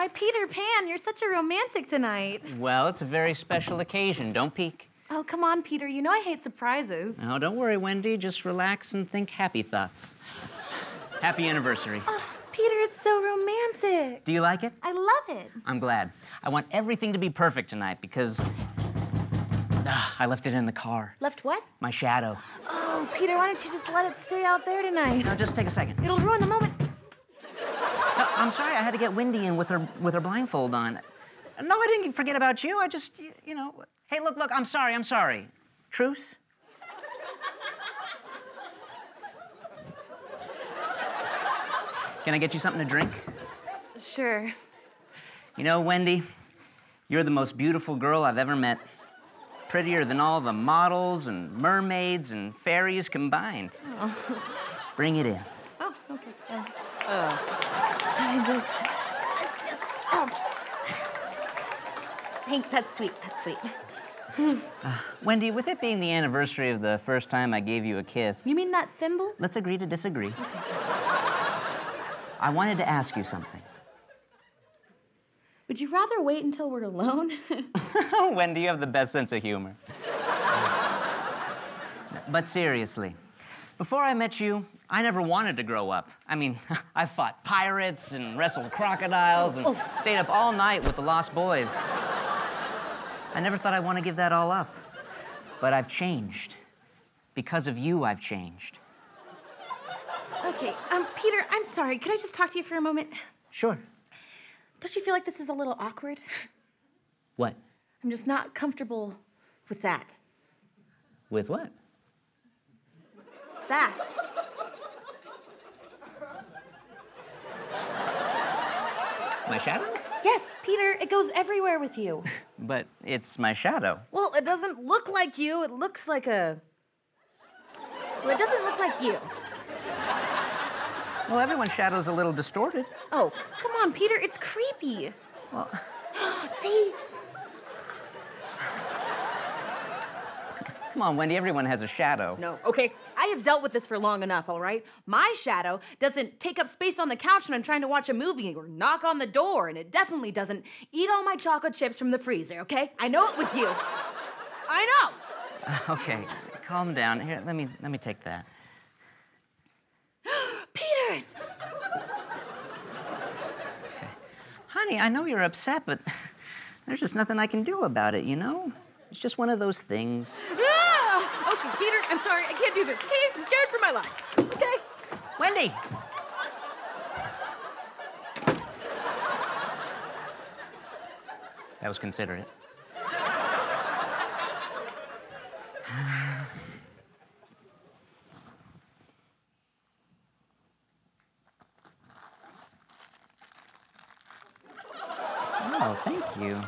Why, Peter Pan, you're such a romantic tonight. Well, it's a very special occasion. Don't peek. Oh, come on, Peter. You know I hate surprises. No, don't worry, Wendy. Just relax and think happy thoughts. happy anniversary. Oh, Peter, it's so romantic. Do you like it? I love it. I'm glad. I want everything to be perfect tonight because ah, I left it in the car. Left what? My shadow. Oh, Peter, why don't you just let it stay out there tonight? Now, just take a second. It'll ruin the moment. No, I'm sorry, I had to get Wendy in with her with her blindfold on. No, I didn't forget about you. I just, y- you know. Hey, look, look. I'm sorry. I'm sorry. Truce. Can I get you something to drink? Sure. You know, Wendy, you're the most beautiful girl I've ever met. Prettier than all the models and mermaids and fairies combined. Bring it in. Oh, okay. Uh, I just. It's just. Oh. Hank, that's sweet. That's sweet. Wendy, with it being the anniversary of the first time I gave you a kiss, You mean that thimble? let's agree to disagree. I wanted to ask you something. Would you rather wait until we're alone? Wendy, you have the best sense of humor. but seriously, before I met you, I never wanted to grow up. I mean, I fought pirates and wrestled crocodiles and oh. stayed up all night with the Lost Boys. I never thought I'd want to give that all up. But I've changed. Because of you, I've changed. okay, um, Peter, I'm sorry. Could I just talk to you for a moment? Sure. Don't you feel like this is a little awkward? What? I'm just not comfortable with that. With what? That. My shadow? Yes, Peter, it goes everywhere with you. But it's my shadow. Well, it doesn't look like you. It looks like a. Well, it doesn't look like you. Well, everyone's shadow's a little distorted. Oh, come on, Peter, it's creepy. Well, See? Come on, Wendy, everyone has a shadow. No, okay. I have dealt with this for long enough, all right? My shadow doesn't take up space on the couch when I'm trying to watch a movie or knock on the door, and it definitely doesn't eat all my chocolate chips from the freezer, okay? I know it was you. I know. Okay, calm down. Here, let me let me take that. Peter, it's. Honey, I know you're upset, but there's just nothing I can do about it, you know? It's just one of those things. Peter, I'm sorry. I can't do this, okay? I'm scared for my life, okay? Wendy! That was considerate. Oh, thank you.